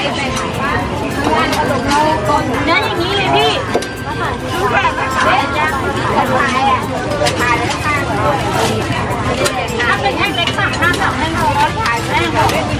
เนื้ออย่างนี้เลยพี่ถ้าเป็นแท่งเล็กสั่งห้าสั่งแท่งร้อยขายแท่งร้อยใน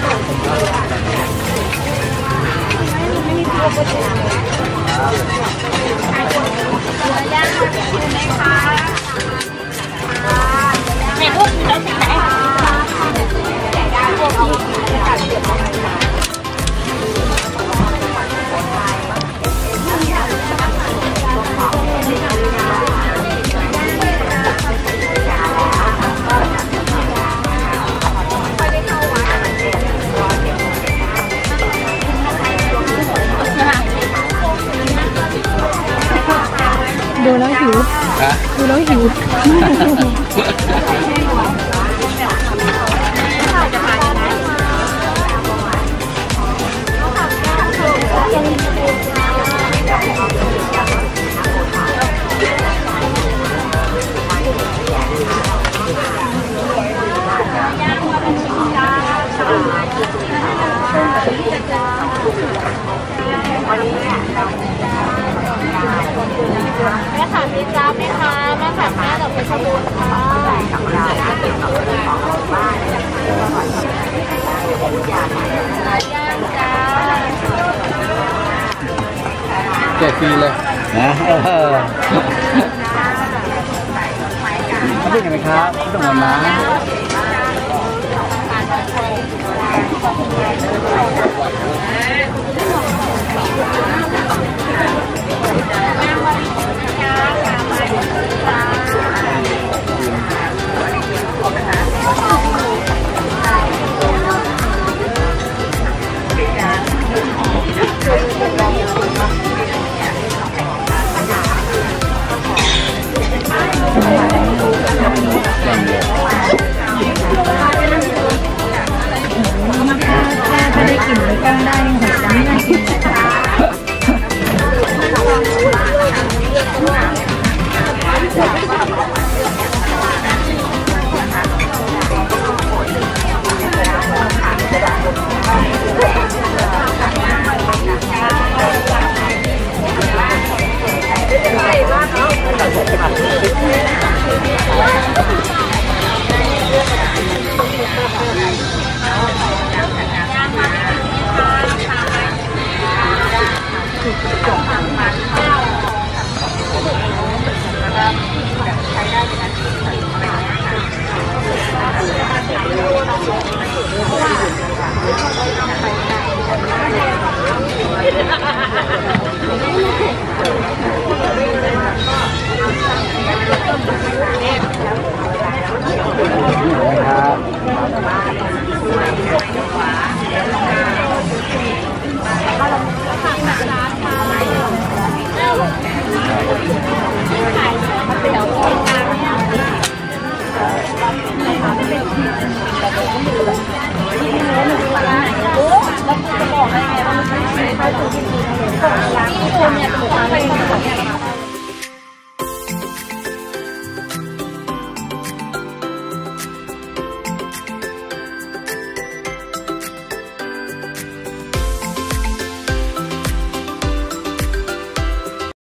ดูแล้วหิว ฮะ ดูแล้วหิว แจกฟรีเลยนะเออเขาเป็นยังไงครับไม่ต้องหมดนะ ถ้าได้กลิ่กล้องได้นี่โหจะไม่น่ากินครับ แล้วคุณจะบอกยังไงว่าไม่ใช่ตัวจริงๆขอปลา